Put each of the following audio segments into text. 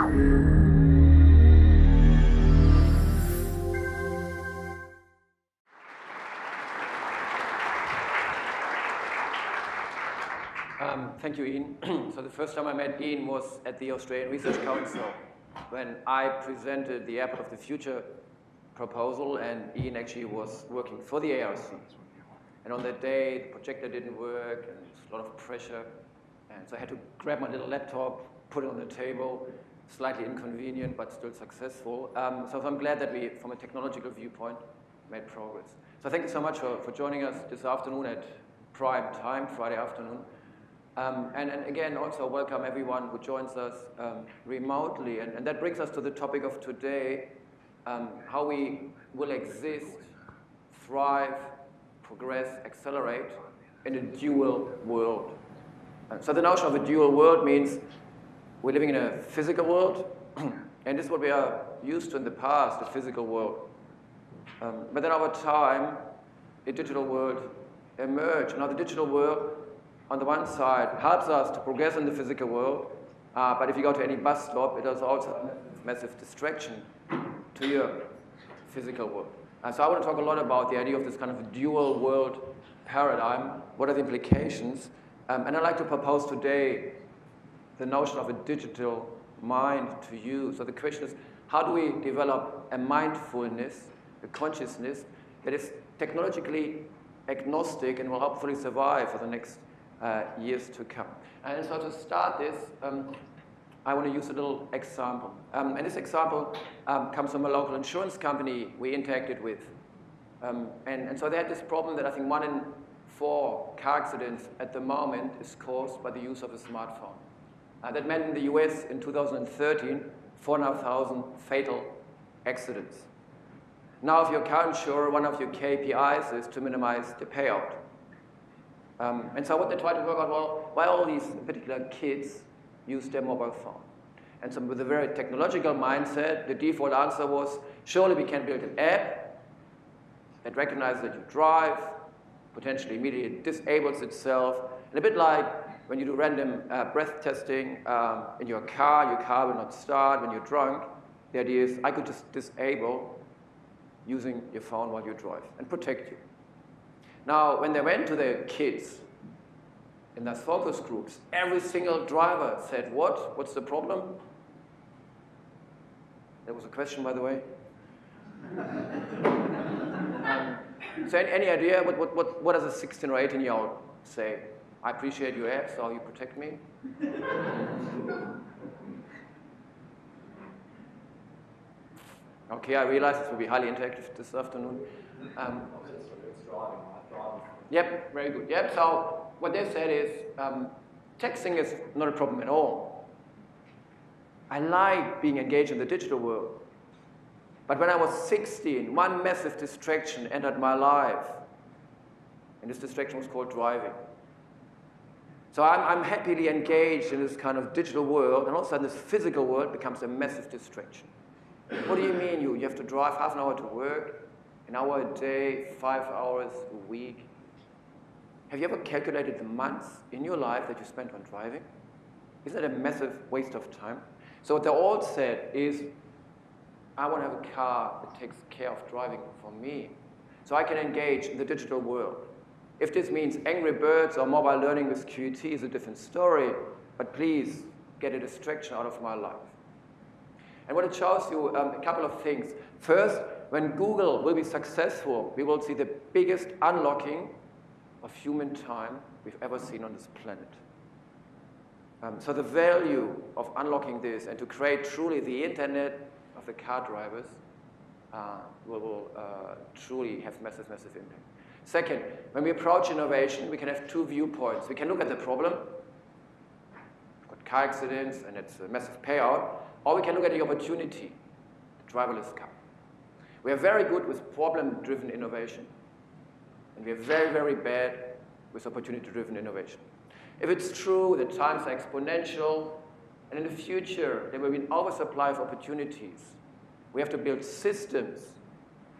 Um, thank you, Ian. so the first time I met Ian was at the Australian Research Council when I presented the Airport of the Future proposal, and Ian actually was working for the ARC. And on that day, the projector didn't work, and there was a lot of pressure. And so I had to grab my little laptop, put it on the table, slightly inconvenient, but still successful. Um, so I'm glad that we, from a technological viewpoint, made progress. So thank you so much for, for joining us this afternoon at prime time, Friday afternoon. Um, and, and, again, also welcome everyone who joins us um, remotely. And, and, that brings us to the topic of today, um, how we will exist, thrive, progress, accelerate in a dual world. so the notion of a dual world means we're living in a physical world, and this is what we are used to in the past, the physical world. Um, but then over time, a digital world emerged. Now the digital world on the one side, helps us to progress in the physical world, uh, but if you go to any bus stop, it is also a massive distraction to your physical world. And so I want to talk a lot about the idea of this kind of dual world paradigm. What are the implications? Um, and I'd like to propose today the notion of a digital mind to you. So the question is, how do we develop a mindfulness, a consciousness that is technologically agnostic and will hopefully survive for the next uh, years to come. And so to start this, um, I want to use a little example. Um, and this example um, comes from a local insurance company we interacted with. Um, and, and so they had this problem that I think one in four car accidents at the moment is caused by the use of a smartphone. Uh, that meant in the US in 2013, 4,500 fatal accidents. Now, if you're car insurer, one of your KPIs is to minimize the payout. Um, and so what they tried to work out, well, why all these particular kids use their mobile phone? And so with a very technological mindset, the default answer was, surely we can build an app that recognizes that you drive, potentially immediately disables itself, and a bit like when you do random uh, breath testing um, in your car, your car will not start when you're drunk. The idea is I could just disable using your phone while you drive and protect you. Now, when they went to their kids in those focus groups, every single driver said, what? What's the problem? That was a question, by the way. um, so any, any, idea what, what, what, what does a 16 or 18 year old say? I appreciate your app, so you protect me. okay, I realize this will be highly interactive this afternoon. Um, Yep, very good. Yep, so what they said is um, texting is not a problem at all. I like being engaged in the digital world. But when I was 16, one massive distraction entered my life. And this distraction was called driving. So I'm, I'm happily engaged in this kind of digital world, and all of a sudden this physical world becomes a massive distraction. What do you mean you? You have to drive half an hour to work, an hour a day, five hours a week. Have you ever calculated the months in your life that you spent on driving? Isn't that a massive waste of time? So what they all said is, I want to have a car that takes care of driving for me. So I can engage in the digital world. If this means Angry Birds or mobile learning with Qt is a different story, but please get a distraction out of my life. And what it shows you, um, a couple of things. First, when Google will be successful, we will see the biggest unlocking of human time we've ever seen on this planet. Um, so the value of unlocking this and to create truly the internet of the car drivers uh, will, uh, truly have massive, massive impact. Second, when we approach innovation, we can have two viewpoints. We can look at the problem, got car accidents and it's a massive payout, or we can look at the opportunity, the driverless car. We are very good with problem-driven innovation. And we are very, very bad with opportunity-driven innovation. If it's true that times are exponential, and in the future there will be an oversupply of opportunities, we have to build systems,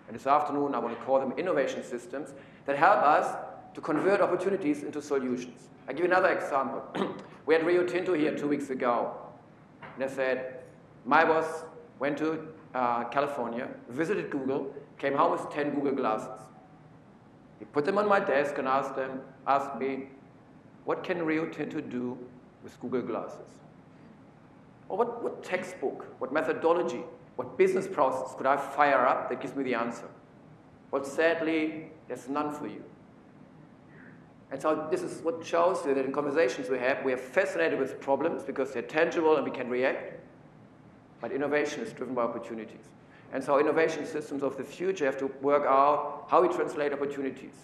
and this afternoon I want to call them innovation systems, that help us to convert opportunities into solutions. I'll give you another example. we had Rio Tinto here two weeks ago, and I said, My boss went to uh, California, visited Google, came home with 10 Google glasses. He put them on my desk and asked, them, asked me, what can Rio Tinto do with Google glasses? Or what, what textbook, what methodology, what business process could I fire up that gives me the answer? Well, sadly, there's none for you. And so this is what shows you that in conversations we have, we are fascinated with problems because they're tangible and we can react. But innovation is driven by opportunities. And so innovation systems of the future have to work out how we translate opportunities.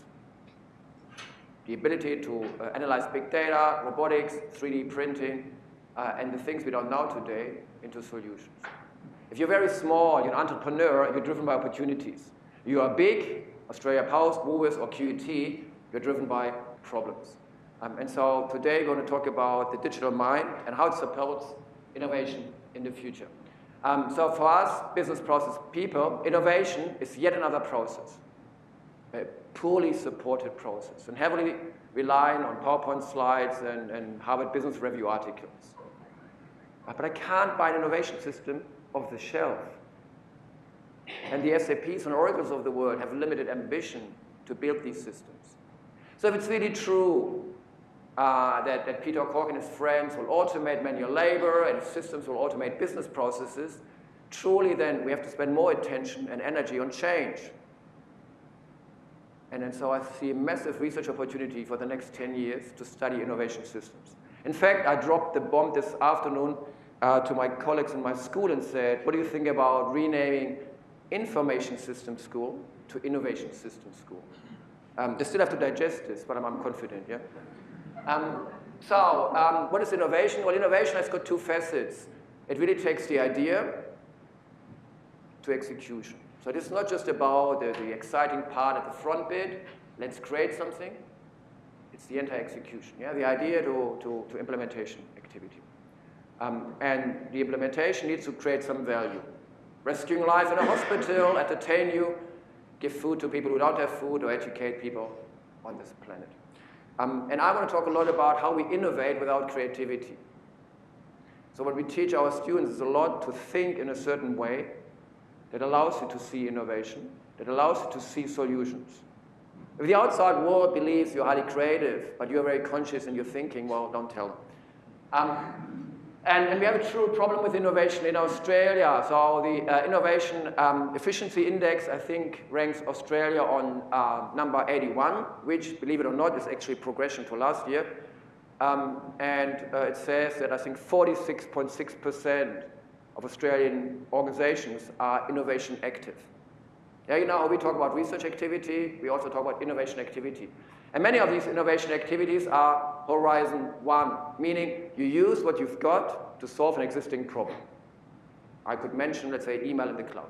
The ability to uh, analyze big data, robotics, 3D printing, uh, and the things we don't know today into solutions. If you're very small, you're an entrepreneur, you're driven by opportunities. You are big, Australia Post, Woolworths, or QUT, you're driven by problems. Um, and so today we're going to talk about the digital mind and how it supports innovation in the future. Um, so for us, business process people, innovation is yet another process, a poorly supported process, and heavily relying on PowerPoint slides and, and Harvard Business Review articles. But I can't buy an innovation system off the shelf. And the SAPs and Oracles of the world have limited ambition to build these systems. So if it's really true uh, that, that Peter Corke and his friends will automate manual labor and systems will automate business processes, truly then we have to spend more attention and energy on change. And, and so I see a massive research opportunity for the next 10 years to study innovation systems. In fact, I dropped the bomb this afternoon uh, to my colleagues in my school and said, what do you think about renaming Information System School to Innovation System School? Um, they still have to digest this, but I'm, I'm confident, yeah? Um, so, um, what is innovation? Well, innovation has got two facets. It really takes the idea to execution. So it is not just about the, the exciting part at the front bit, let's create something. It's the entire execution, yeah? The idea to, to, to implementation activity. Um, and the implementation needs to create some value. Rescuing life in a hospital, entertain you, give food to people who don't have food, or educate people on this planet. Um, and I want to talk a lot about how we innovate without creativity. So what we teach our students is a lot to think in a certain way that allows you to see innovation, that allows you to see solutions. If the outside world believes you're highly creative, but you're very conscious in your thinking, well, don't tell them. Um, and, and, we have a true problem with innovation in Australia. So the uh, Innovation um, Efficiency Index, I think, ranks Australia on uh, number 81, which, believe it or not, is actually progression for last year. Um, and uh, it says that I think 46.6% of Australian organizations are innovation active. Yeah, you know we talk about research activity, we also talk about innovation activity. And many of these innovation activities are horizon one, meaning you use what you've got to solve an existing problem. I could mention, let's say, email in the cloud.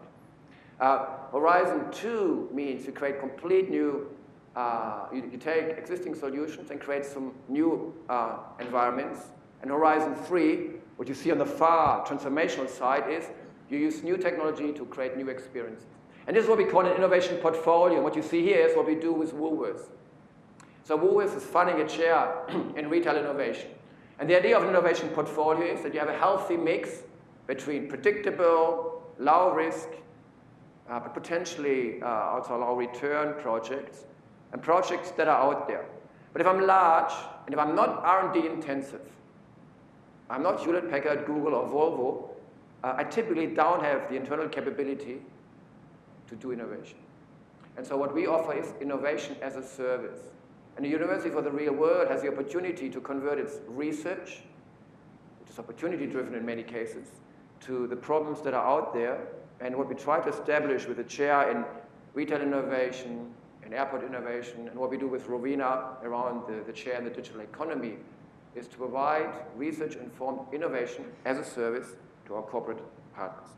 Uh, horizon two means you create complete new, uh, you, you, take existing solutions and create some new uh, environments. And horizon three, what you see on the far transformational side is you use new technology to create new experiences. And this is what we call an innovation portfolio. What you see here is what we do with Woolworths. So Woolworths is funding a chair in retail innovation. And the idea of an innovation portfolio is that you have a healthy mix between predictable, low risk, uh, but potentially uh, also low return projects and projects that are out there. But if I'm large and if I'm not R&D intensive, I'm not Hewlett Packard, Google, or Volvo, uh, I typically don't have the internal capability to do innovation. And so what we offer is innovation as a service. And the University for the Real World has the opportunity to convert its research, which is opportunity-driven in many cases, to the problems that are out there. And what we try to establish with the chair in retail innovation, in airport innovation, and what we do with Rowena around the, the chair in the digital economy is to provide research-informed innovation as a service to our corporate partners.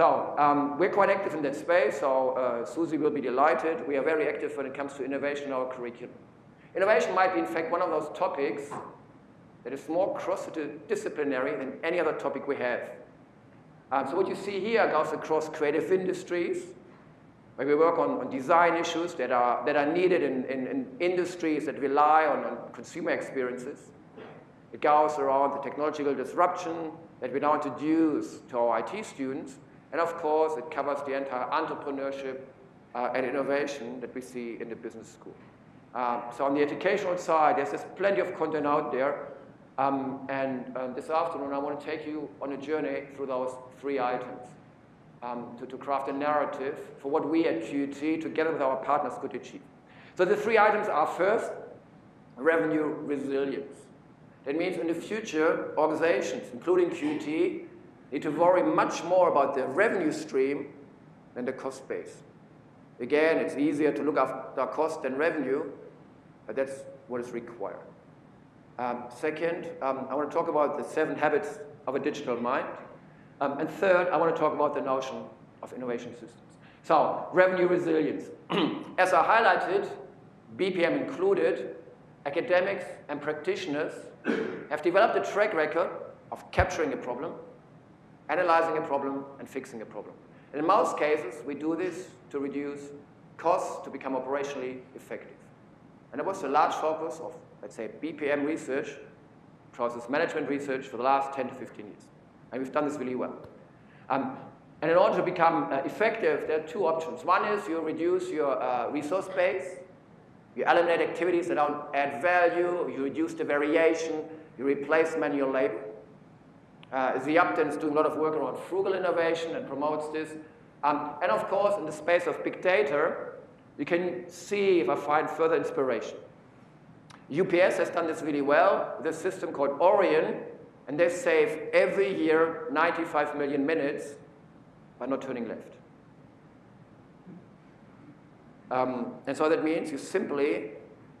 So um, we're quite active in that space, so uh, Susie will be delighted. We are very active when it comes to innovation in our curriculum. Innovation might be, in fact, one of those topics that is more cross-disciplinary than any other topic we have. Um, so what you see here goes across creative industries, where we work on, on design issues that are, that are needed in, in, in industries that rely on, on consumer experiences. It goes around the technological disruption that we now introduce to our IT students. And of course, it covers the entire entrepreneurship uh, and innovation that we see in the business school. Um, so on the educational side, there's just plenty of content out there. Um, and um, this afternoon, I want to take you on a journey through those three items um, to, to craft a narrative for what we at QUT, together with our partners, could achieve. So the three items are first, revenue resilience. That means in the future, organizations, including QUT, need to worry much more about the revenue stream than the cost base. Again, it's easier to look after cost than revenue, but that's what is required. Um, second, um, I want to talk about the seven habits of a digital mind. Um, and third, I want to talk about the notion of innovation systems. So, revenue resilience. As I highlighted, BPM included, academics and practitioners have developed a track record of capturing a problem, analyzing a problem, and fixing a problem. In most cases, we do this to reduce costs to become operationally effective. And it was a large focus of, let's say, BPM research, process management research for the last 10 to 15 years. And we've done this really well. Um, and in order to become uh, effective, there are two options. One is you reduce your uh, resource base, you eliminate activities that don't add value, you reduce the variation, you replace manual labor. Uh, Zvi Upton is doing a lot of work around frugal innovation and promotes this. Um, and of course, in the space of big data, you can see if I find further inspiration. UPS has done this really well with a system called Orion, and they save every year 95 million minutes by not turning left. Um, and so that means you simply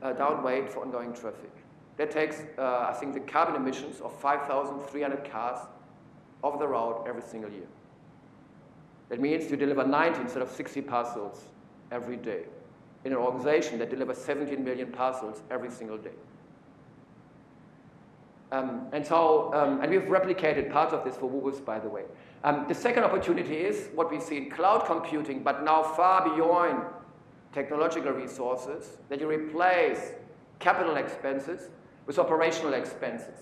uh, don't wait for ongoing traffic. That takes, uh, I think, the carbon emissions of 5,300 cars off the road every single year. That means you deliver 90 instead of 60 parcels every day in an organization that delivers 17 million parcels every single day. Um, and so, um, and we've replicated parts of this for WUBUS, by the way. Um, the second opportunity is what we see in cloud computing, but now far beyond technological resources, that you replace capital expenses with operational expenses.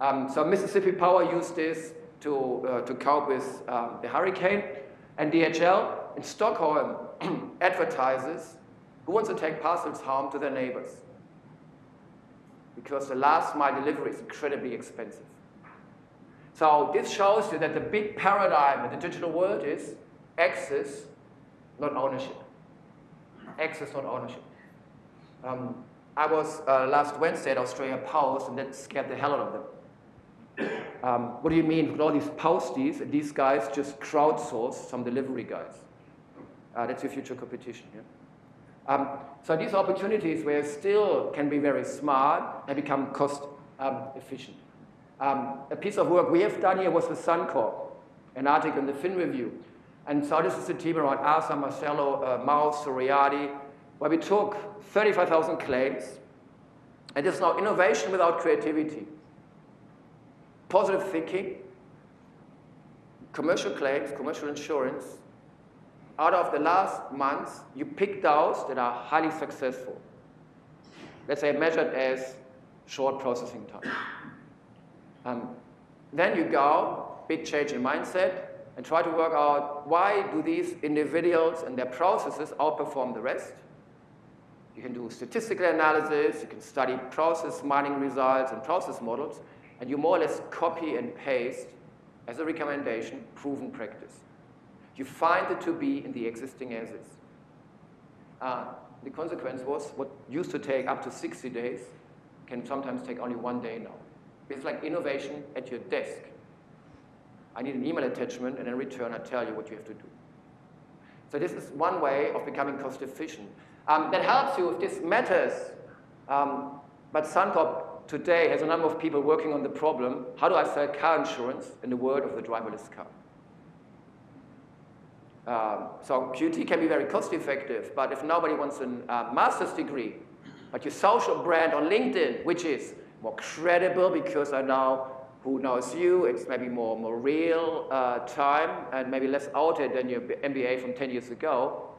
Um, so Mississippi Power used this to, uh, to cope with um, the hurricane, and DHL in Stockholm advertises who wants to take parcels home to their neighbors because the last mile delivery is incredibly expensive. So this shows you that the big paradigm in the digital world is access, not ownership. Access, not ownership. Um, I was uh, last Wednesday at Australia Post, and that scared the hell out of them. Um, what do you mean with all these posties? These guys just crowdsource some delivery guys. Uh, that's your future competition. Yeah? Um, so these opportunities where still can be very smart and become cost um, efficient. Um, a piece of work we have done here was with Suncorp, an article in the Fin Review. And so this is a team around Asa, Marcello, uh, Maus, Suriadi, where we took 35,000 claims, and there's now innovation without creativity. Positive thinking, commercial claims, commercial insurance, out of the last months, you pick those that are highly successful. Let's say measured as short processing time. Um, then you go, big change in mindset, and try to work out why do these individuals and their processes outperform the rest. You can do statistical analysis, you can study process mining results and process models, and you more or less copy and paste as a recommendation proven practice. You find it to be in the existing as is. Uh, the consequence was what used to take up to 60 days can sometimes take only one day now. It's like innovation at your desk. I need an email attachment, and in return, I tell you what you have to do. So this is one way of becoming cost efficient. Um, that helps you if this matters. Um, but Suncorp today has a number of people working on the problem, how do I sell car insurance in the world of the driverless car? Um, so QUT can be very cost effective, but if nobody wants a uh, master's degree, but your social brand on LinkedIn, which is more credible because I know who knows you, it's maybe more, more real uh, time and maybe less outed than your MBA from 10 years ago.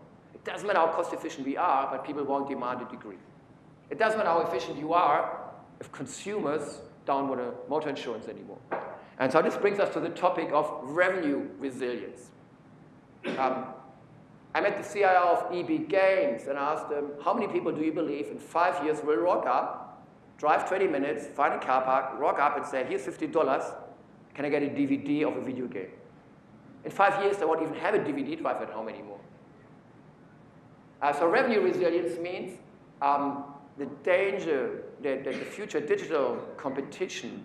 It doesn't matter how cost efficient we are, but people won't demand a degree. It doesn't matter how efficient you are if consumers don't want a motor insurance anymore. And so this brings us to the topic of revenue resilience. Um, I met the CIO of EB Games and asked them, how many people do you believe in five years will rock up, drive 20 minutes, find a car park, rock up and say, here's $50, can I get a DVD of a video game? In five years, they won't even have a DVD drive at home anymore. Uh, so revenue resilience means um, the danger that, that the future digital competition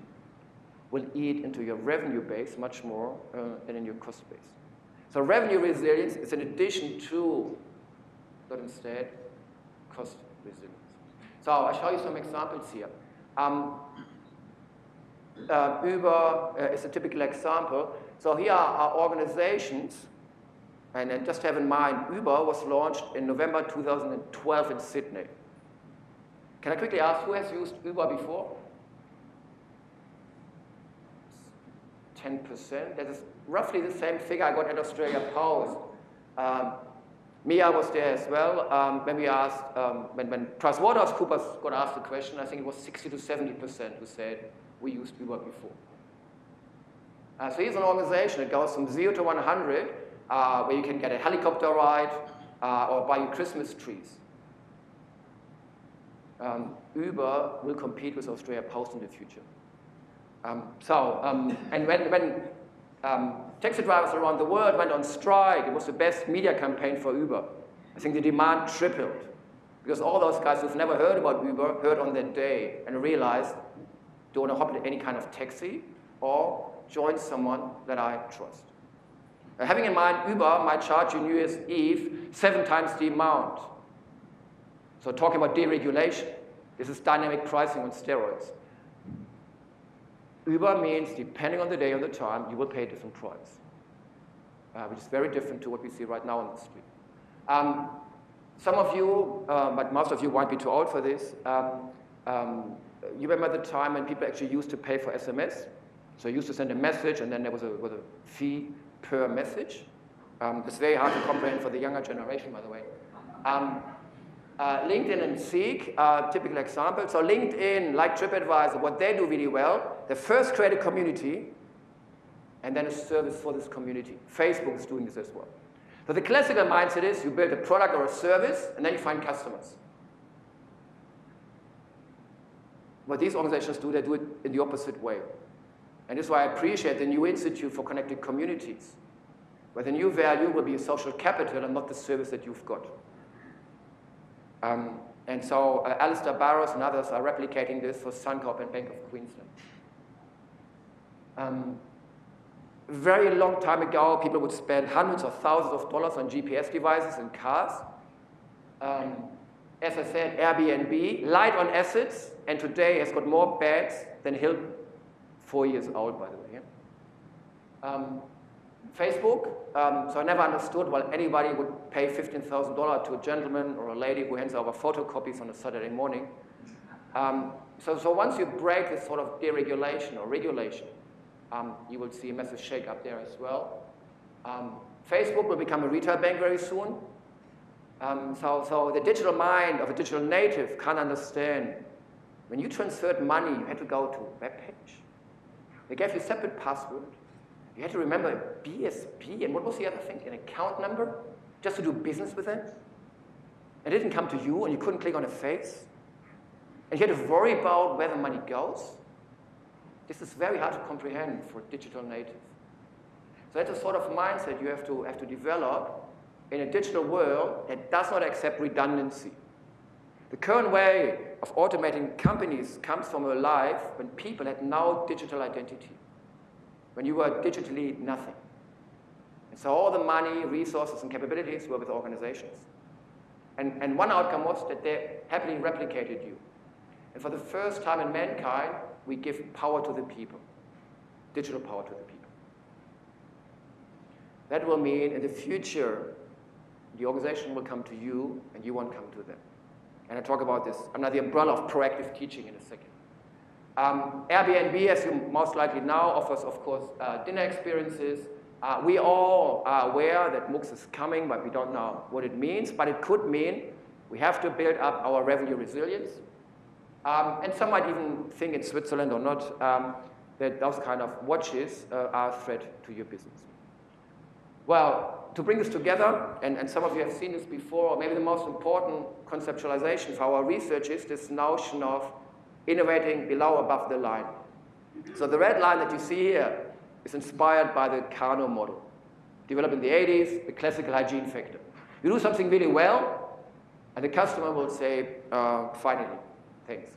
will eat into your revenue base much more uh, than in your cost base. So revenue resilience is an addition to, not instead, cost resilience. So I'll show you some examples here. Um, uh, Uber uh, is a typical example. So here are organizations, and uh, just have in mind, Uber was launched in November 2012 in Sydney. Can I quickly ask who has used Uber before? 10%. That is roughly the same figure I got at Australia Post. Um, Mia was there as well. Um, when we asked, um, when, when PricewaterhouseCoopers got asked the question, I think it was 60 to 70% who said, we used Uber before. Uh, so here's an organization that goes from 0 to 100, uh, where you can get a helicopter ride uh, or buy Christmas trees. Um, Uber will compete with Australia Post in the future. Um, so, um, and when, when um, taxi drivers around the world went on strike, it was the best media campaign for Uber. I think the demand tripled because all those guys who've never heard about Uber heard on that day and realized, do want to hop in any kind of taxi or join someone that I trust. Uh, having in mind, Uber might charge you New Year's Eve seven times the amount. So talking about deregulation, this is dynamic pricing on steroids. Uber means depending on the day and the time, you will pay a different price, uh, which is very different to what we see right now on the street. Um, some of you, uh, but most of you won't be too old for this, um, um, you remember the time when people actually used to pay for SMS? So you used to send a message and then there was a, was a fee per message. Um, it's very hard to comprehend for the younger generation, by the way. Um, uh, LinkedIn and Seek are typical examples. So LinkedIn, like TripAdvisor, what they do really well, they first create a community and then a service for this community. Facebook is doing this as well. So the classical mindset is you build a product or a service and then you find customers. What these organizations do, they do it in the opposite way. And this is why I appreciate the new Institute for Connected Communities, where the new value will be social capital and not the service that you've got. Um, and so uh, Alistair Barros and others are replicating this for Suncorp and Bank of Queensland. Um, very long time ago, people would spend hundreds of thousands of dollars on GPS devices in cars. Um, as I said, Airbnb, light on assets, and today has got more beds than Hilton, four years old, by the way. Um, Facebook, um, so I never understood why anybody would pay $15,000 to a gentleman or a lady who hands over photocopies on a Saturday morning. Um, so, so once you break this sort of deregulation or regulation, um, you will see a massive shake up there as well. Um, Facebook will become a retail bank very soon. Um, so, so the digital mind of a digital native can't understand. When you transferred money, you had to go to a web page. They gave you a separate password. You had to remember BSB, and what was the other thing? An account number, just to do business with them. It didn't come to you, and you couldn't click on a face. And you had to worry about where the money goes. This is very hard to comprehend for digital natives. So that's a sort of mindset you have to, have to develop in a digital world that does not accept redundancy. The current way of automating companies comes from a life when people had no digital identity when you were digitally nothing. And so all the money, resources, and capabilities were with organizations. And, and one outcome was that they happily replicated you. And for the first time in mankind, we give power to the people, digital power to the people. That will mean in the future, the organization will come to you and you won't come to them. And I talk about this under the umbrella of proactive teaching in a second. Um, Airbnb, as you most likely know, offers, of course, uh, dinner experiences. Uh, we all are aware that MOOCs is coming, but we don't know what it means. But it could mean we have to build up our revenue resilience. Um, and some might even think in Switzerland or not um, that those kind of watches uh, are a threat to your business. Well, to bring this together, and, and some of you have seen this before, maybe the most important conceptualization for our research is this notion of innovating below above the line. So the red line that you see here is inspired by the Kano model, developed in the 80s, the classical hygiene factor. You do something really well, and the customer will say, uh, finally, thanks.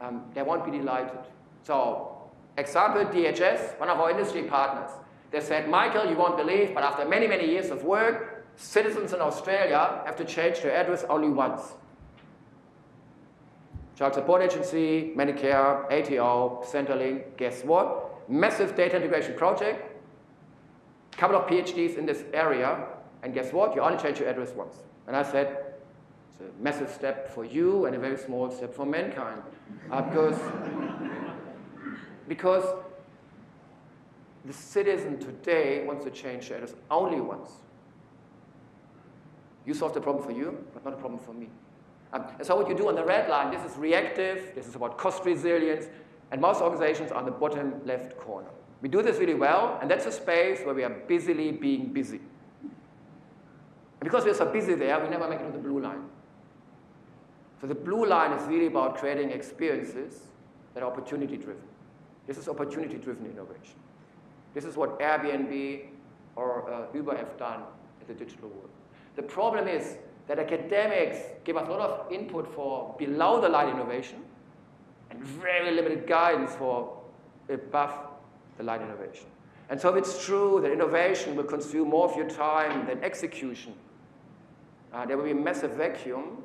Um, they won't be delighted. So, example, DHS, one of our industry partners, they said, Michael, you won't believe, but after many, many years of work, citizens in Australia have to change their address only once. Child Support Agency, Medicare, ATO, Centrelink, guess what? Massive data integration project, couple of PhDs in this area, and guess what? You only change your address once. And I said, it's a massive step for you and a very small step for mankind. Uh, because, because the citizen today wants to change address only once. You solve the problem for you, but not a problem for me. Um, and so what you do on the red line, this is reactive, this is about cost resilience, and most organizations are on the bottom left corner. We do this really well, and that's a space where we are busily being busy. And because we're so busy there, we never make it to the blue line. So the blue line is really about creating experiences that are opportunity-driven. This is opportunity-driven innovation. This is what Airbnb or uh, Uber have done in the digital world. The problem is that academics give us a lot of input for below the line innovation and very limited guidance for above the line innovation. And so if it's true that innovation will consume more of your time than execution. Uh, there will be a massive vacuum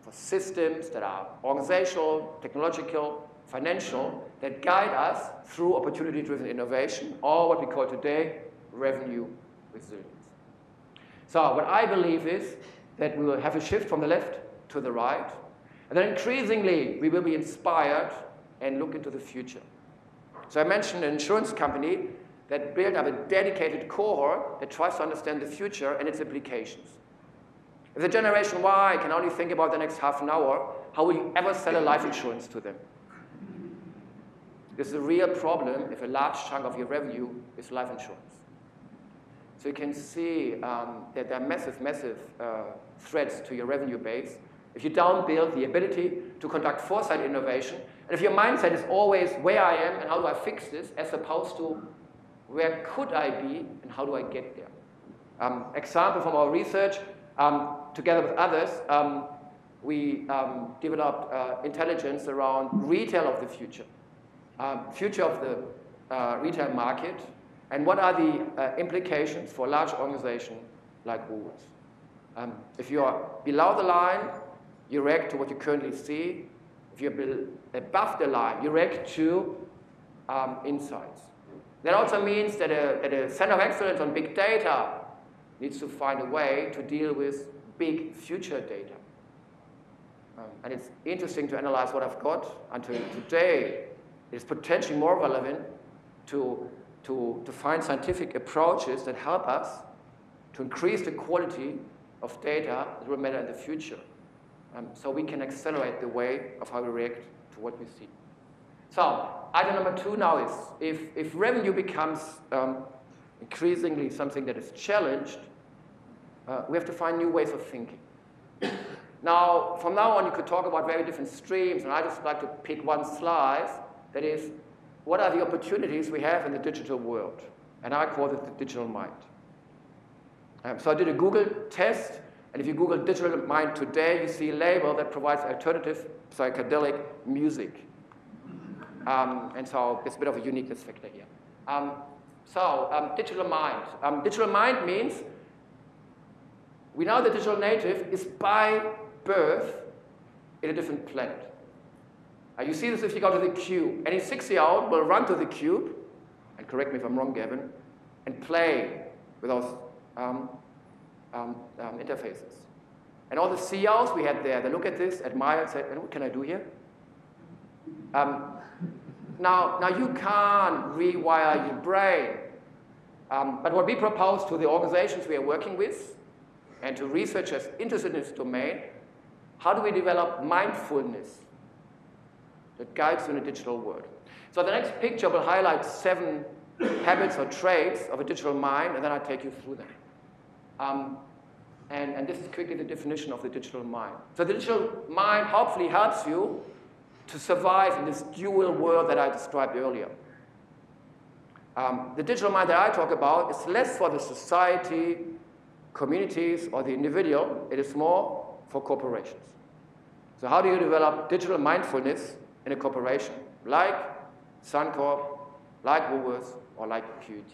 for systems that are organizational, technological, financial, that guide us through opportunity-driven innovation, or what we call today revenue resilience. So what I believe is that we will have a shift from the left to the right. And then increasingly, we will be inspired and look into the future. So I mentioned an insurance company that built up a dedicated cohort that tries to understand the future and its implications. If the generation Y can only think about the next half an hour, how will you ever sell a life insurance to them? This is a real problem if a large chunk of your revenue is life insurance. So you can see um, that there are massive, massive uh, threats to your revenue base if you don't build the ability to conduct foresight innovation, and if your mindset is always where I am and how do I fix this, as opposed to where could I be and how do I get there. Um, example from our research, um, together with others, um, we um, developed uh, intelligence around retail of the future, um, future of the uh, retail market, and what are the uh, implications for a large organization like Woolworths? Um, if you are below the line, you react to what you currently see. If you're above the line, you react to um, insights. That also means that a, that a center of excellence on big data needs to find a way to deal with big future data. Um, and it's interesting to analyze what I've got until today. It's potentially more relevant to to, to find scientific approaches that help us to increase the quality of data that will matter in the future. Um, so we can accelerate the way of how we react to what we see. So item number two now is if, if revenue becomes um, increasingly something that is challenged, uh, we have to find new ways of thinking. now, from now on, you could talk about very different streams, and I just like to pick one slice that is what are the opportunities we have in the digital world? And I call it the digital mind. Um, so I did a Google test, and if you Google digital mind today, you see a label that provides alternative psychedelic music. Um, and so it's a bit of a uniqueness factor here. Um, so um, digital mind. Um, digital mind means we know the digital native is by birth in a different planet. Uh, you see this if you go to the cube. Any six-year-old will run to the cube, and correct me if I'm wrong, Gavin, and play with those um, um, um, interfaces. And all the CEOs we had there, they look at this, admire, and say, what can I do here? Um, now, now, you can't rewire your brain. Um, but what we propose to the organizations we are working with and to researchers interested in this domain, how do we develop mindfulness that guides you in a digital world. So the next picture will highlight seven habits or traits of a digital mind, and then I'll take you through them. Um, and, and this is quickly the definition of the digital mind. So the digital mind hopefully helps you to survive in this dual world that I described earlier. Um, the digital mind that I talk about is less for the society, communities, or the individual. It is more for corporations. So how do you develop digital mindfulness in a corporation like Suncorp, like Woolworths, or like QUT?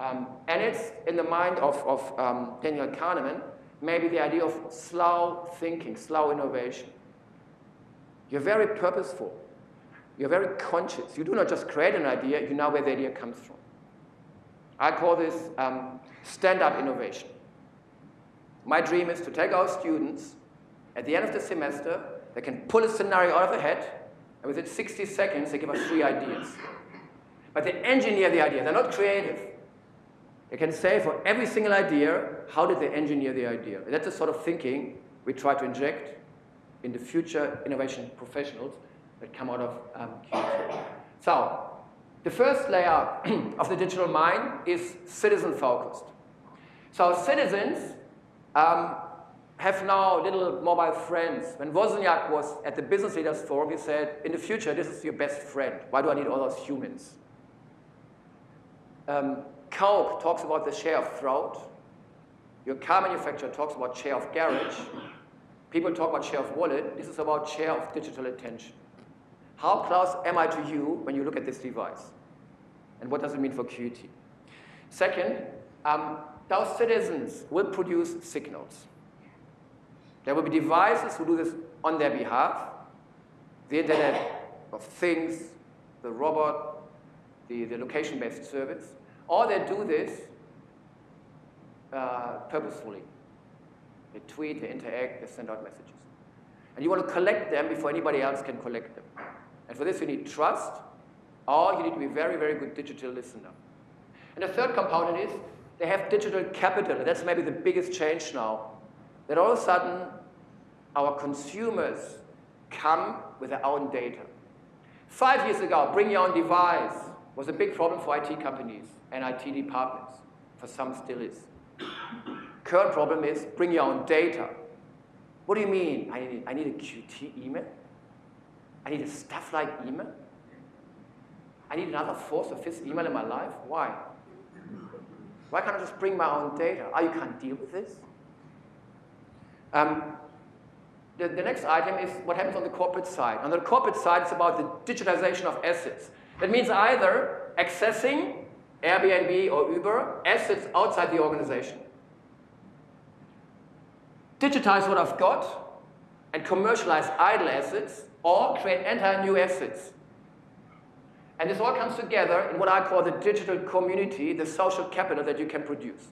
Um, and it's in the mind of, of um, Daniel Kahneman, maybe the idea of slow thinking, slow innovation. You're very purposeful. You're very conscious. You do not just create an idea, you know where the idea comes from. I call this um, stand-up innovation. My dream is to take our students, at the end of the semester, they can pull a scenario out of their head, and within 60 seconds, they give us three ideas. But they engineer the idea. They're not creative. They can say for every single idea, how did they engineer the idea? And that's the sort of thinking we try to inject in the future innovation professionals that come out of um, So, the first layer of the digital mind is citizen focused. So citizens um, have now little mobile friends. When Wozniak was at the Business Leaders Forum, he said, in the future, this is your best friend. Why do I need all those humans? Um, talks about the share of throat. Your car manufacturer talks about share of garage. People talk about share of wallet. This is about share of digital attention. How close am I to you when you look at this device? And what does it mean for QUT? Second, um, those citizens will produce signals. There will be devices who do this on their behalf. The Internet of Things, the robot, the, the location-based service. Or they do this uh, purposefully. They tweet, they interact, they send out messages. And you want to collect them before anybody else can collect them. And for this, you need trust, or you need to be very, very good digital listener. And the third component is they have digital capital. That's maybe the biggest change now. That all of a sudden, our consumers come with their own data. Five years ago, bring your own device was a big problem for IT companies and IT departments. For some, still is. Current problem is bring your own data. What do you mean? I need, I need a QT email? I need a stuff like email? I need another fourth or fifth email in my life? Why? Why can't I just bring my own data? Oh, you can't deal with this? Um, the, the next item is what happens on the corporate side. On the corporate side, it's about the digitization of assets. That means either accessing Airbnb or Uber, assets outside the organization. Digitize what I've got and commercialize idle assets or create entire new assets. And this all comes together in what I call the digital community, the social capital that you can produce.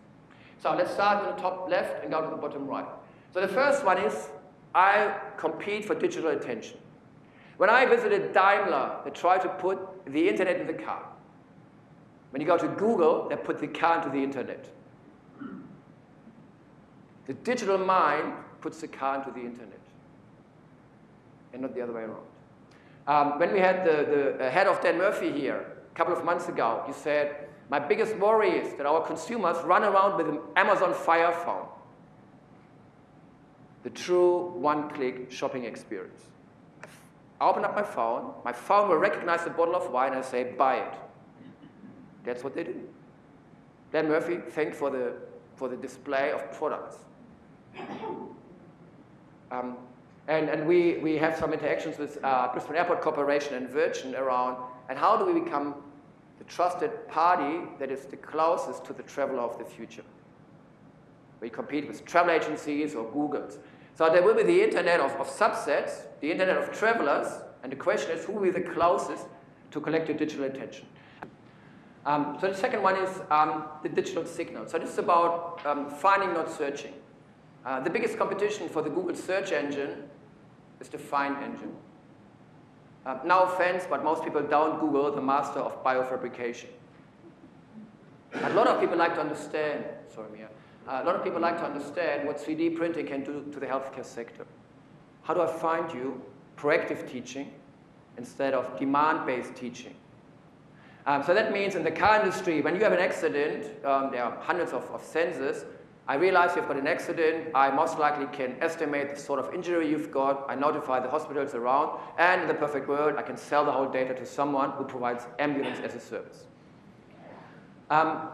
So let's start with the top left and go to the bottom right. So the first one is I compete for digital attention. When I visited Daimler, they tried to put the internet in the car. When you go to Google, they put the car into the internet. The digital mind puts the car into the internet, and not the other way around. Um, when we had the, the head of Dan Murphy here a couple of months ago, he said, my biggest worry is that our consumers run around with an Amazon Fire phone. The true one-click shopping experience. I open up my phone, my phone will recognize the bottle of wine and I say, buy it. That's what they do. Dan Murphy thanked for the, for the display of products. Um, and, and we, we have some interactions with uh, Brisbane Airport Corporation and Virgin around, and how do we become the trusted party that is the closest to the traveler of the future? We compete with travel agencies or Googles. So there will be the internet of, of subsets, the internet of travelers, and the question is who will be the closest to collect your digital attention? Um, so the second one is um, the digital signal. So this is about um, finding, not searching. Uh, the biggest competition for the Google search engine is the find engine. Uh, no offense, but most people don't Google the master of biofabrication. A lot of people like to understand, sorry Mia, uh, a lot of people like to understand what 3D printing can do to the healthcare sector. How do I find you? Proactive teaching, instead of demand-based teaching. Um, so that means in the car industry, when you have an accident, um, there are hundreds of, of sensors. I realize you've got an accident. I most likely can estimate the sort of injury you've got. I notify the hospitals around. And in the perfect world, I can sell the whole data to someone who provides ambulance as a service. Um,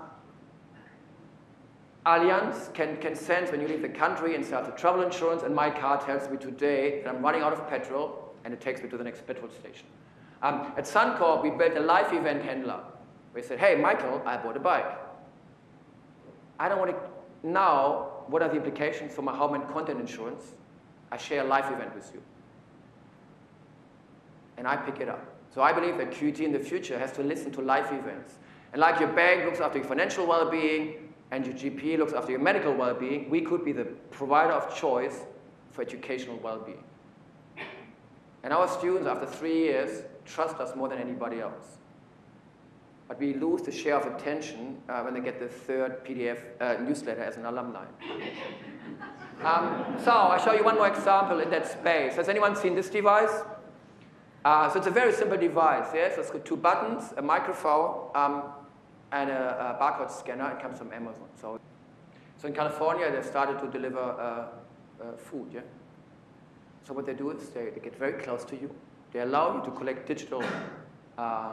Allianz can, can sense when you leave the country and sell the travel insurance, and my car tells me today that I'm running out of petrol, and it takes me to the next petrol station. Um, at Suncorp, we built a life event handler. We said, hey, Michael, I bought a bike. I don't want to now, what are the implications for my home and content insurance? I share a life event with you. And I pick it up. So I believe that QUT in the future has to listen to life events. And like your bank looks after your financial well-being, and your GP looks after your medical well-being, we could be the provider of choice for educational well-being. And our students, after three years, trust us more than anybody else. But we lose the share of attention uh, when they get the third PDF uh, newsletter as an alumni. um, so I'll show you one more example in that space. Has anyone seen this device? Uh, so it's a very simple device, yes? It's got two buttons, a microphone, um, and a, a, barcode scanner. It comes from Amazon. So, so in California, they started to deliver uh, uh, food. Yeah. So what they do is they, they get very close to you. They allow you to collect digital uh,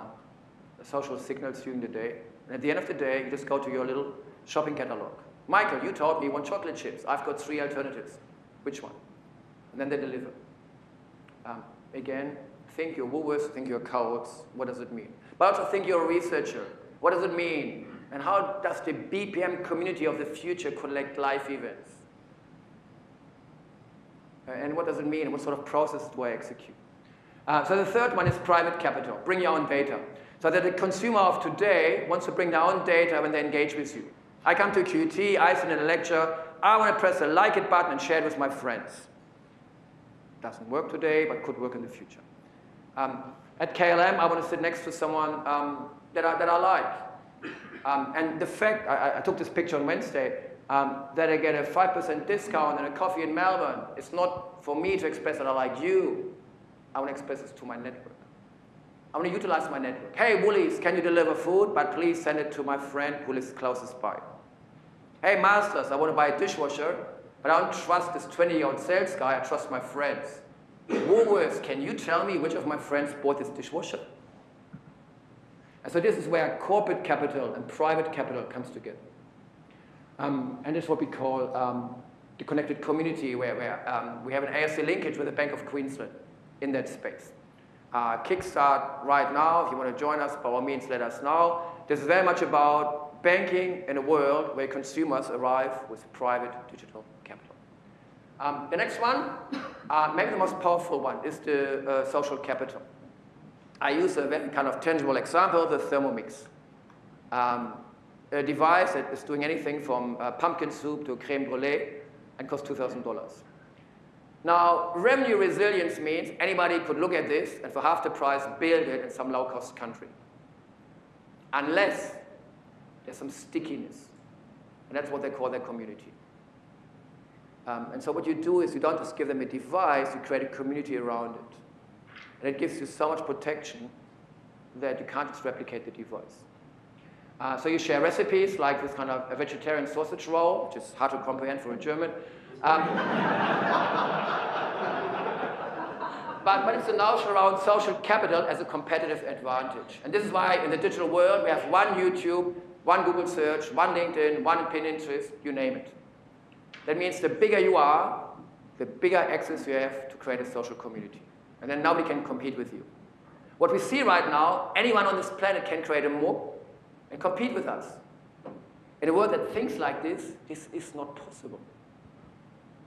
social signals during the day. And at the end of the day, you just go to your little shopping catalog. Michael, you told me you want chocolate chips. I've got three alternatives. Which one? And then they deliver. Um, again, think you're Woolworths, think you're Coles. What does it mean? But also think you're a researcher. What does it mean? And how does the BPM community of the future collect live events? Uh, and what does it mean? What sort of process do I execute? Uh, so the third one is private capital. Bring your own data. So that the consumer of today wants to bring their own data when they engage with you. I come to QUT, I sit in a lecture, I want to press the like it button and share it with my friends. Doesn't work today, but could work in the future. Um, at KLM, I want to sit next to someone um, that I, that I like. Um, and the fact, I, I, took this picture on Wednesday, um, that I get a 5% discount and a coffee in Melbourne, it's not for me to express that I like you. I want to express this to my network. I want to utilize my network. Hey, Woolies, can you deliver food? But please send it to my friend who lives closest by. Hey, Masters, I want to buy a dishwasher, but I don't trust this 20-year-old sales guy. I trust my friends. Woolworths, can you tell me which of my friends bought this dishwasher? And so this is where corporate capital and private capital comes together. Um, and this is what we call um, the connected community, where, where um, we have an ARC linkage with the Bank of Queensland in that space. Uh, Kickstart right now, if you want to join us, by all means, let us know. This is very much about banking in a world where consumers arrive with private digital capital. Um, the next one, uh, maybe the most powerful one, is the uh, social capital. I use a very kind of tangible example, the Thermomix. Um, a device that is doing anything from uh, pumpkin soup to creme brulee and costs $2,000. Now, revenue resilience means anybody could look at this and for half the price build it in some low-cost country. Unless there's some stickiness. And that's what they call their community. Um, and so what you do is you don't just give them a device, you create a community around it. And it gives you so much protection that you can't just replicate the device. Uh, so you share recipes, like this kind of a vegetarian sausage roll, which is hard to comprehend for a German. Um, but, but it's a notion around social capital as a competitive advantage. And this is why in the digital world we have one YouTube, one Google search, one LinkedIn, one Pinterest, you name it. That means the bigger you are, the bigger access you have to create a social community. And then nobody can compete with you. What we see right now, anyone on this planet can create a MOOC and compete with us. In a world that thinks like this, this is not possible.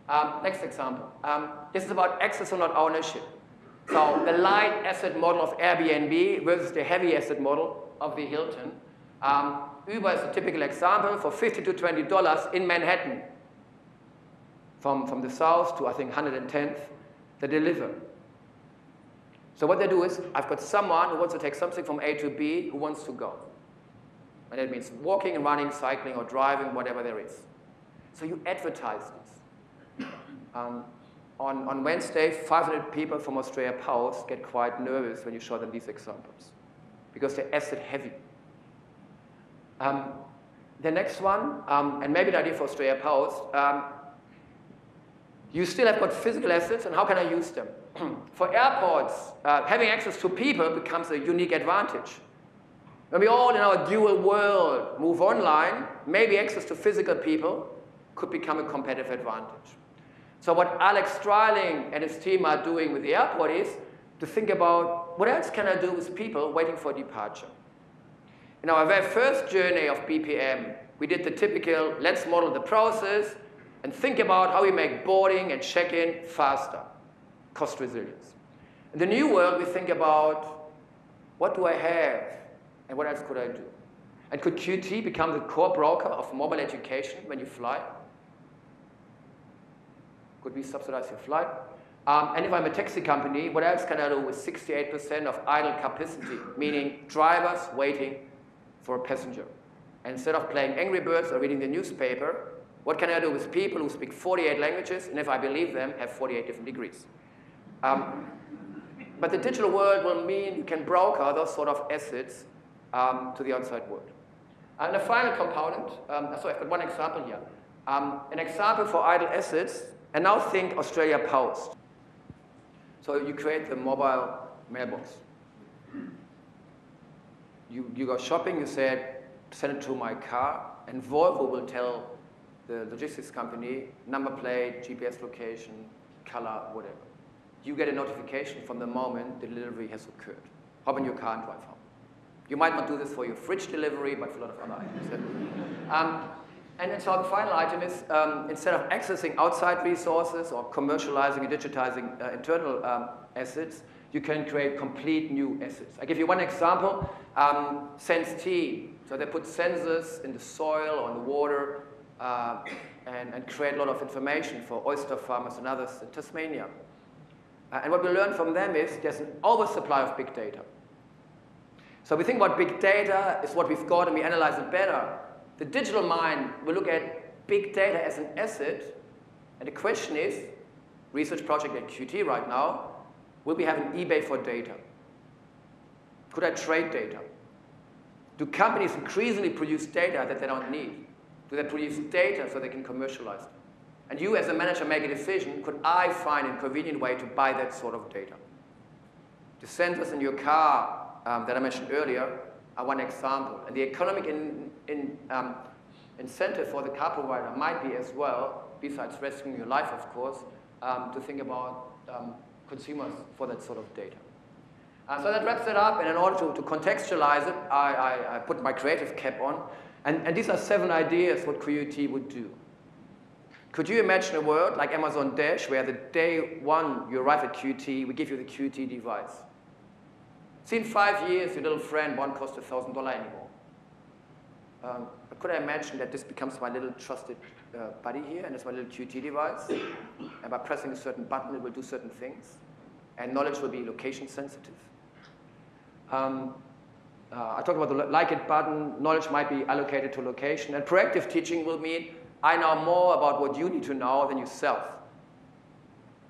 Um, next example. Um, this is about access or not ownership. So the light asset model of Airbnb versus the heavy asset model of the Hilton. Um, Uber is a typical example for 50 to $20 in Manhattan. From, from the south to, I think, 110th, they deliver. So what they do is, I've got someone who wants to take something from A to B who wants to go. And that means walking and running, cycling or driving, whatever there is. So you advertise this. Um, on, on Wednesday, 500 people from Australia Post get quite nervous when you show them these examples because they're asset heavy. Um, the next one, um, and maybe the idea for Australia Post, um, you still have got physical assets, and how can I use them? for airports, uh, having access to people becomes a unique advantage. When we all in our dual world move online, maybe access to physical people could become a competitive advantage. So what Alex Streiling and his team are doing with the airport is to think about what else can I do with people waiting for departure. In our very first journey of BPM, we did the typical, let's model the process and think about how we make boarding and check-in faster, cost resilience. In the new world, we think about what do I have and what else could I do? And could QT become the core broker of mobile education when you fly? Could we subsidize your flight? Um, and if I'm a taxi company, what else can I do with 68% of idle capacity, meaning drivers waiting for a passenger? And instead of playing Angry Birds or reading the newspaper, what can I do with people who speak 48 languages and if I believe them, have 48 different degrees? Um, but the digital world will mean you can broker those sort of assets um, to the outside world. And the final component, um, so I've got one example here. Um, an example for idle assets, and now think Australia Post. So you create the mobile mailbox. You, you go shopping, you said, send it to my car, and Volvo will tell the logistics company, number plate, GPS location, color, whatever. You get a notification from the moment the delivery has occurred. Hop in your car and drive home. You might not do this for your fridge delivery, but for a lot of other items. um, and so the final item is, um, instead of accessing outside resources or commercializing and digitizing uh, internal um, assets, you can create complete new assets. I give you one example, um, SenseT. So they put sensors in the soil or in the water uh, and, and, create a lot of information for oyster farmers and others in Tasmania. Uh, and what we learned from them is there's an oversupply of big data. So we think about big data is what we've got and we analyze it better. The digital mind will look at big data as an asset, and the question is, research project at QT right now, will we have an eBay for data? Could I trade data? Do companies increasingly produce data that they don't need? Do they produce data so they can commercialize it? And you as a manager make a decision, could I find a convenient way to buy that sort of data? The sensors in your car um, that I mentioned earlier are one example. And the economic in, in, um, incentive for the car provider might be as well, besides rescuing your life, of course, um, to think about um, consumers for that sort of data. Uh, so that wraps it up, and in order to, to contextualize it, I, I, I, put my creative cap on, and, and these are seven ideas what QT would do. Could you imagine a world like Amazon Dash, where the day one you arrive at QT, we give you the QT device? See, in five years, your little friend won't cost $1,000 anymore. Um, could I imagine that this becomes my little trusted uh, buddy here, and it's my little QT device, and by pressing a certain button, it will do certain things, and knowledge will be location sensitive. Um, uh, I talked about the like it button, knowledge might be allocated to location, and proactive teaching will mean I know more about what you need to know than yourself.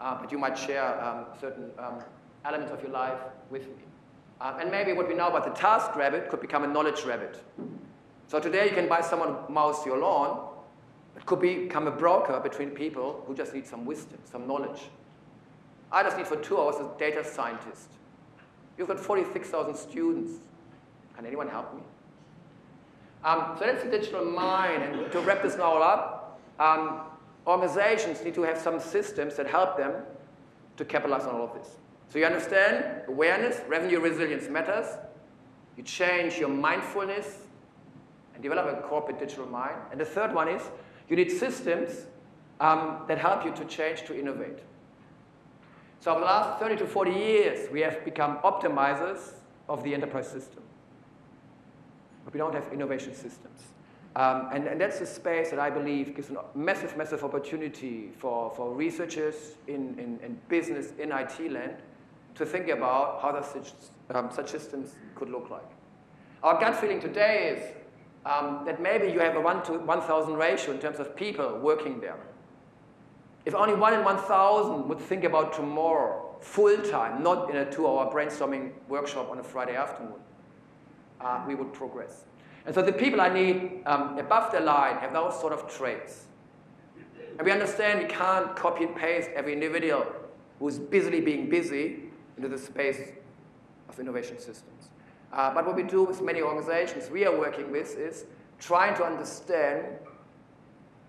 Uh, but you might share um, certain um, elements of your life with me. Um, and maybe what we know about the task rabbit could become a knowledge rabbit. So today you can buy someone who mows your lawn. It could become a broker between people who just need some wisdom, some knowledge. I just need for two hours a data scientist. You've got 46,000 students. Can anyone help me? Um, so that's the digital mind. And to wrap this all up, um, organizations need to have some systems that help them to capitalize on all of this. So you understand awareness, revenue resilience matters. You change your mindfulness and develop a corporate digital mind. And the third one is you need systems um, that help you to change, to innovate. So over the last 30 to 40 years, we have become optimizers of the enterprise system. But we don't have innovation systems. Um, and, and, that's a space that I believe gives a massive, massive opportunity for, for researchers in, in, in business, in IT land, to think about how such, um, such systems could look like. Our gut feeling today is um, that maybe you have a 1 to 1,000 ratio in terms of people working there. If only one in 1,000 would think about tomorrow full time, not in a two hour brainstorming workshop on a Friday afternoon, uh, we would progress. And so the people I need um, above the line have those sort of traits. And we understand we can't copy and paste every individual who's busily being busy into the space of innovation systems. Uh, but what we do with many organizations we are working with is trying to understand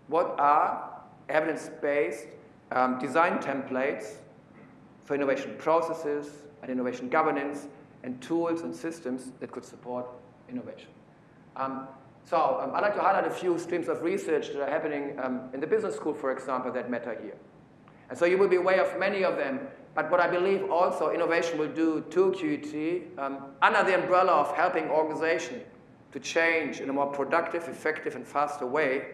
what are evidence-based um, design templates for innovation processes and innovation governance and tools and systems that could support innovation. Um, so um, I'd like to highlight a few streams of research that are happening um, in the business school, for example, that matter here. And so you will be aware of many of them, but what I believe also innovation will do to QUT um, under the umbrella of helping organizations to change in a more productive, effective, and faster way,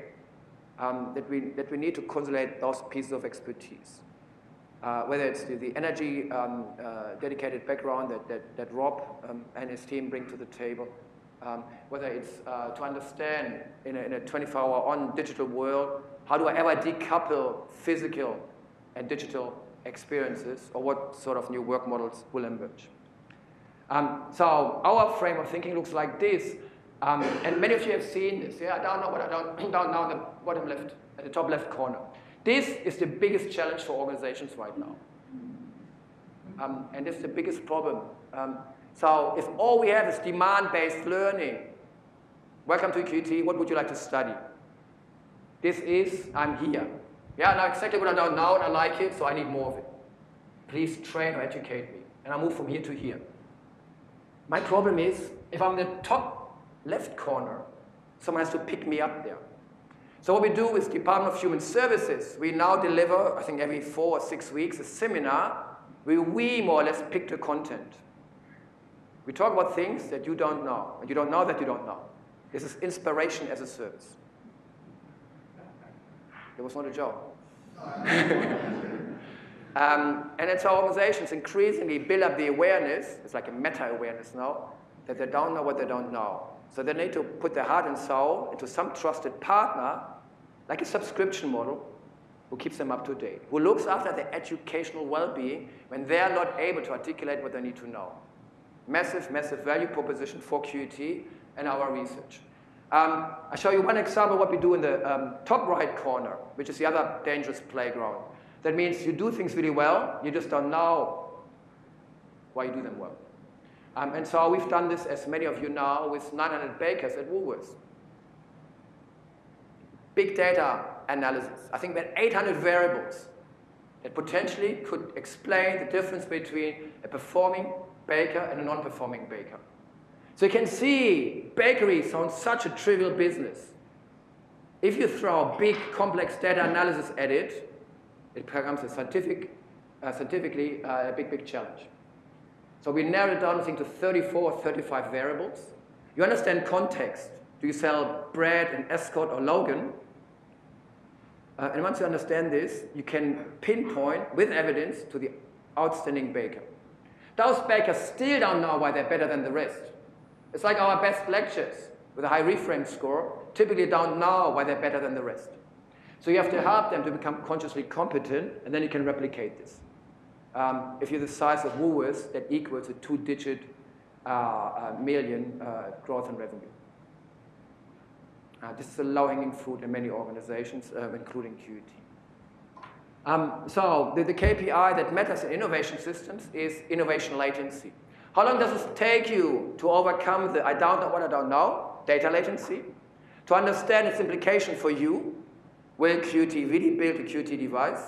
um, that, we, that we need to consolidate those pieces of expertise. Uh, whether it's the, the energy um, uh, dedicated background that, that, that Rob um, and his team bring to the table, um, whether it's uh, to understand in a, in a 24-hour on digital world, how do I ever decouple physical and digital experiences, or what sort of new work models will emerge. Um, so our frame of thinking looks like this, um, and many of you have seen this. Yeah, down what I don't, down now in the bottom left, at the top left corner. This is the biggest challenge for organizations right now. Um, and it's the biggest problem. Um, so if all we have is demand-based learning, welcome to QUT, what would you like to study? This is, I'm here. Yeah, I know exactly what I know now and I like it, so I need more of it. Please train or educate me. And I move from here to here. My problem is, if I'm in the top left corner, someone has to pick me up there. So what we do with Department of Human Services, we now deliver, I think every four or six weeks, a seminar where we more or less pick the content. We talk about things that you don't know, and you don't know that you don't know. This is inspiration as a service. It was not a joke. um, and it's our organizations increasingly build up the awareness, it's like a meta-awareness now, that they don't know what they don't know. So they need to put their heart and soul into some trusted partner, like a subscription model, who keeps them up to date, who looks after their educational well-being when they're not able to articulate what they need to know massive, massive value proposition for QUT and our research. Um, I'll show you one example of what we do in the um, top right corner, which is the other dangerous playground. That means you do things really well, you just don't know why you do them well. Um, and so we've done this, as many of you know, with 900 bakers at Woolworths. Big data analysis. I think we had 800 variables that potentially could explain the difference between a performing baker and a non-performing baker. So you can see bakery sounds such a trivial business. If you throw a big, complex data analysis at it, it becomes a scientific, uh, scientifically uh, a big, big challenge. So we narrowed it down, I think, to 34 or 35 variables. You understand context. Do you sell bread in Ascot or Logan? Uh, and once you understand this, you can pinpoint with evidence to the outstanding baker. Those bakers still don't know why they're better than the rest. It's like our best lectures with a high reframe score typically don't know why they're better than the rest. So you have to help them to become consciously competent, and then you can replicate this. Um, if you're the size of Woolworths, that equals a two-digit uh, uh, million uh, growth in revenue. Uh, this is a low-hanging fruit in many organizations, uh, including QUT. Um, so the, the KPI that matters in innovation systems is innovation latency. How long does it take you to overcome the I don't know what I don't know, data latency, to understand its implication for you, will QUT really build a QUT device,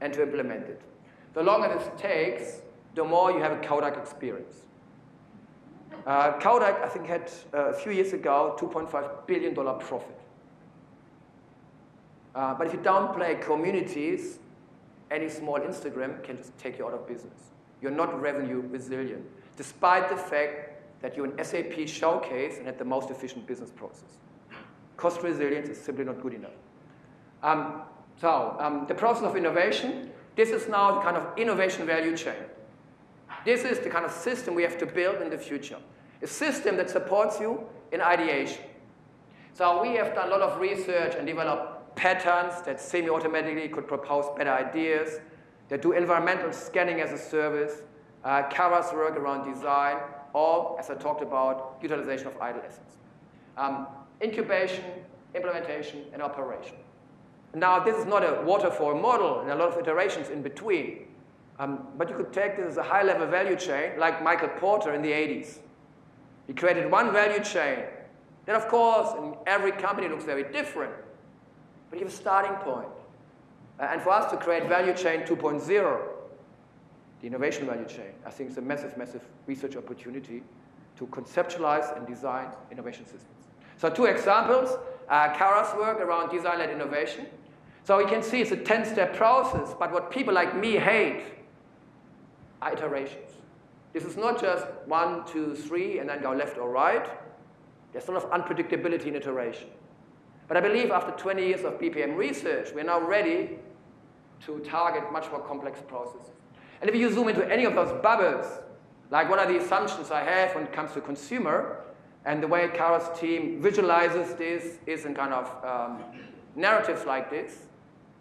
and to implement it. The longer this takes, the more you have a Kodak experience. Uh, Kodak, I think, had uh, a few years ago $2.5 billion profit. Uh, but if you downplay communities, any small Instagram can just take you out of business. You're not revenue resilient, despite the fact that you're an SAP showcase and had the most efficient business process. Cost resilience is simply not good enough. Um, so um, the process of innovation, this is now the kind of innovation value chain. This is the kind of system we have to build in the future. A system that supports you in ideation. So we have done a lot of research and developed patterns that semi-automatically could propose better ideas, that do environmental scanning as a service, uh, Cara's work around design, or, as I talked about, utilization of idle assets. Um, incubation, implementation, and operation. Now, this is not a waterfall model and a lot of iterations in between, um, but you could take this as a high-level value chain like Michael Porter in the 80s. He created one value chain that, of course, every company looks very different, but you have a starting point. Uh, and for us to create value chain 2.0, the innovation value chain, I think is a massive, massive research opportunity to conceptualize and design innovation systems. So two examples, uh, Cara's work around design-led innovation. So you can see it's a 10-step process, but what people like me hate are iterations. This is not just one, two, three, and then go left or right. There's a lot of unpredictability in iteration. But I believe after 20 years of BPM research, we're now ready to target much more complex processes. And if you zoom into any of those bubbles, like what are the assumptions I have when it comes to consumer, and the way Cara's team visualizes this is in kind of um, narratives like this,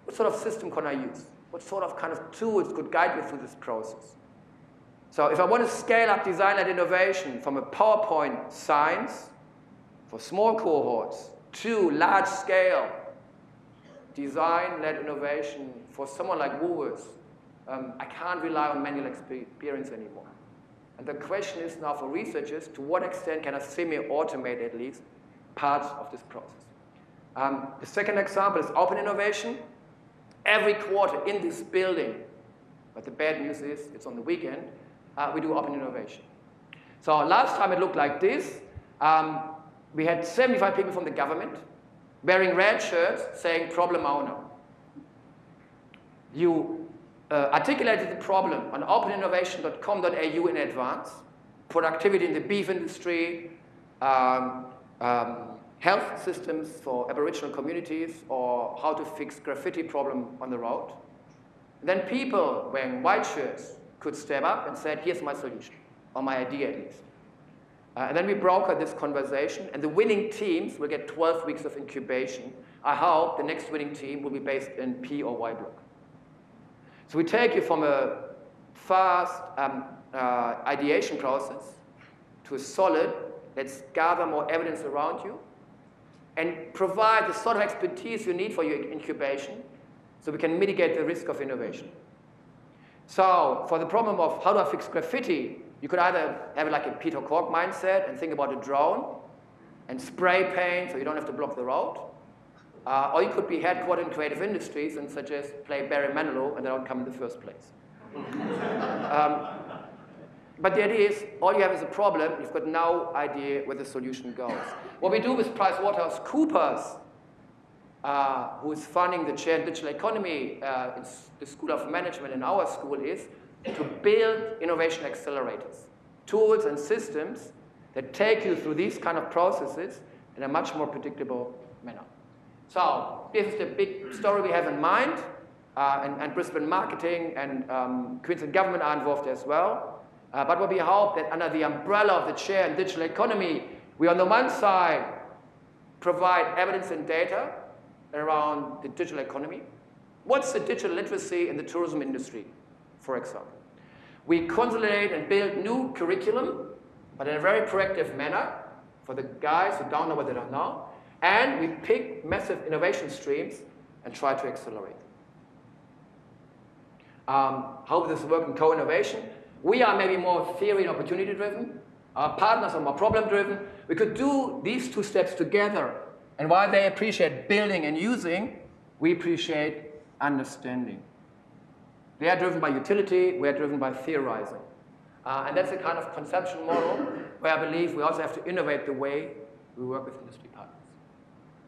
what sort of system can I use? What sort of kind of tools could guide me through this process? So if I want to scale up design-led innovation from a PowerPoint science for small cohorts to large-scale design-led innovation for someone like Woolworths, um, I can't rely on manual experience anymore. And the question is now for researchers, to what extent can I semi-automate at least parts of this process? Um, the second example is open innovation. Every quarter in this building, but the bad news is it's on the weekend, uh, we do open innovation. So last time it looked like this. Um, we had 75 people from the government wearing red shirts saying problem uno. You uh, articulated the problem on openinnovation.com.au in advance, productivity in the beef industry, um, um, health systems for Aboriginal communities, or how to fix graffiti problem on the road. then people wearing white shirts could step up and said, here's my solution, or my idea at least. Uh, and then we brokered this conversation, and the winning teams will get 12 weeks of incubation. I hope the next winning team will be based in P or Y block. So we take you from a fast um, uh, ideation process to a solid, let's gather more evidence around you, and provide the sort of expertise you need for your incubation so we can mitigate the risk of innovation. So for the problem of how do I fix graffiti, you could either have like a Peter Corke mindset and think about a drone and spray paint so you don't have to block the road. Uh, or you could be headquartered in creative industries and suggest play Barry Manilow and they don't come in the first place. um, but the idea is, all you have is a problem, you've got no idea where the solution goes. What we do with PricewaterhouseCoopers uh, who is funding the chair in digital economy uh, in the School of Management in our school is to build innovation accelerators, tools and systems that take you through these kind of processes in a much more predictable manner. So this is the big story we have in mind, uh, and, and, Brisbane Marketing and um, Queensland Government are involved as well. Uh, but what we hope that under the umbrella of the chair and digital economy, we on the one side provide evidence and data around the digital economy. What's the digital literacy in the tourism industry, for example? We consolidate and build new curriculum, but in a very proactive manner for the guys who don't know what they don't know. And we pick massive innovation streams and try to accelerate. Um, how does this work in co-innovation? We are maybe more theory and opportunity driven. Our partners are more problem driven. We could do these two steps together and while they appreciate building and using, we appreciate understanding. They are driven by utility, we are driven by theorizing. Uh, and that's a kind of conceptual model where I believe we also have to innovate the way we work with industry partners.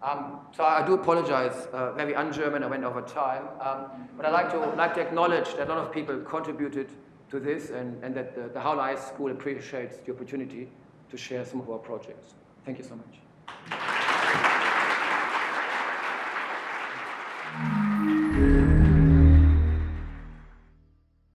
Um, so I do apologize, uh, very un-German, I went over time. Um, but I'd like to, like to acknowledge that a lot of people contributed to this and, and that the, the School appreciates the opportunity to share some of our projects. Thank you so much.